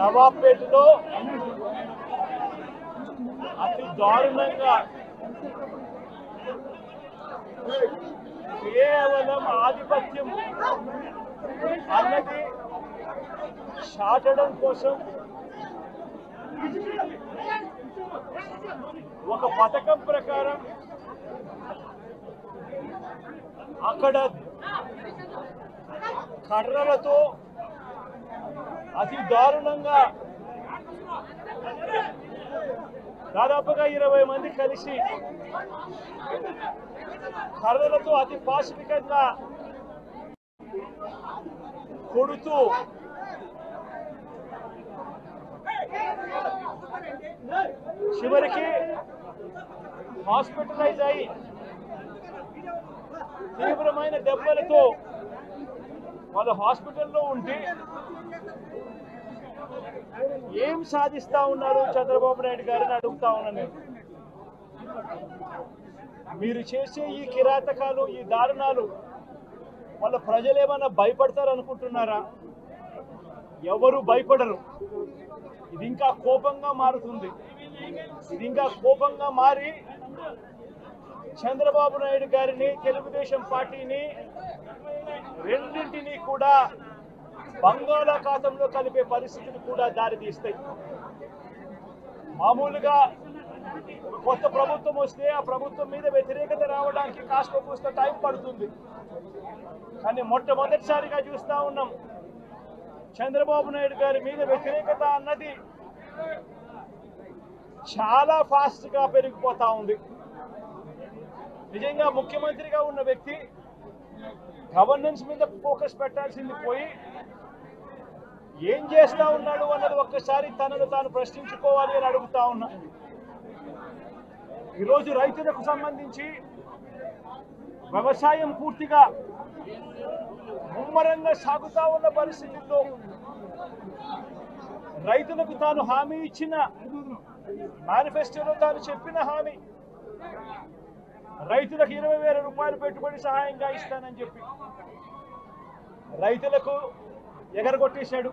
నవాబ్పేటలో అతి దారుణంగా కేవలం ఆధిపత్యం అన్నది చాటడం కోసం ఒక పథకం ప్రకారం అక్కడ కర్రలతో అతి దారుణంగా దాదాపుగా ఇరవై మంది కలిసి కర్రలతో అతి పాశవికంగా కొడుతూ చివరికి హాస్పిటలైజ్ అయి తీవ్రమైన దెబ్బలతో వాళ్ళు హాస్పిటల్లో ఉంటే ఏం సాధిస్తా ఉన్నారు చంద్రబాబు నాయుడు గారిని అడుగుతా ఉన్నాను మీరు చేసే ఈ కిరాతకాలు ఈ దారుణాలు వాళ్ళ ప్రజలు ఏమన్నా భయపడతారు అనుకుంటున్నారా? ఎవరు భయపడరు. ఇది ఇంకా కోపంగా మారుతుంది. ఇది ఇంకా కోపంగా మారి చంద్రబాబు నాయుడు గారిని తెలుగుదేశం పార్టీని రెండింటినీ కూడా బంగాళాఖాతంలో కలిపే పరిస్థితులు కూడా దారితీస్తాయి. మామూలుగా కొత్త ప్రభుత్వం వస్తే ఆ ప్రభుత్వం మీద వ్యతిరేకత రావడానికి కాస్త కూస్త టైం పడుతుంది. కానీ మొట్టమొదటిసారిగా చూస్తా ఉన్నాం చంద్రబాబు నాయుడు గారి మీద వ్యతిరేకత అన్నది చాలా ఫాస్ట్గా పెరిగిపోతా ఉంది. నిజంగా ముఖ్యమంత్రిగా ఉన్న వ్యక్తి గవర్నెన్స్ మీద ఫోకస్ పెట్టాల్సింది పోయి ఏం చేస్తా ఉన్నాడు అన్నది ఒక్కసారి తనను తాను ప్రశ్నించుకోవాలి అని అడుగుతా ఉన్నా. ఈరోజు రైతులకు సంబంధించి వ్యవసాయం పూర్తిగా ముమ్మరంగా సాగుతా ఉన్న పరిస్థితుల్లో రైతులకు తాను హామీ ఇచ్చిన మేనిఫెస్టోలో తాను చెప్పిన హామీ రైతులకు ఇరవై వేల రూపాయలు పెట్టుబడి సహాయంగా ఇస్తానని చెప్పి రైతులకు ఎగరగొట్టేశాడు.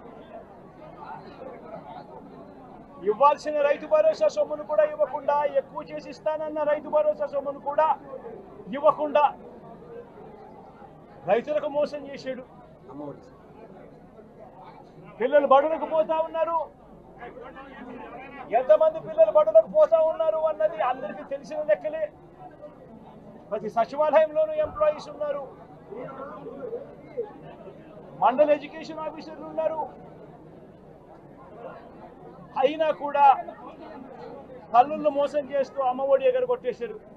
ఇవ్వాల్సిన రైతు భరోసా సొమ్మును కూడా ఇవ్వకుండా ఎక్కువ చేసి ఇస్తానన్న రైతు భరోసా సొమ్మును కూడా ఇవ్వకుండా రైతులకు మోసం చేశాడు. పిల్లలు బడులకు పోతా ఉన్నారు. ఎంతమంది పిల్లలు బడులకు పోతా ఉన్నారు అన్నది అందరికీ తెలిసిన లెక్కలే. ప్రతి సచివాలయంలోనూ ఎంప్లాయీస్ ఉన్నారు. మండల ఎడ్యుకేషన్ ఆఫీసర్లు ఉన్నారు. అయినా కూడా తల్లుళ్ళు మోసం చేస్తూ అమ్మఒడి ఎగరగొట్టేశారు.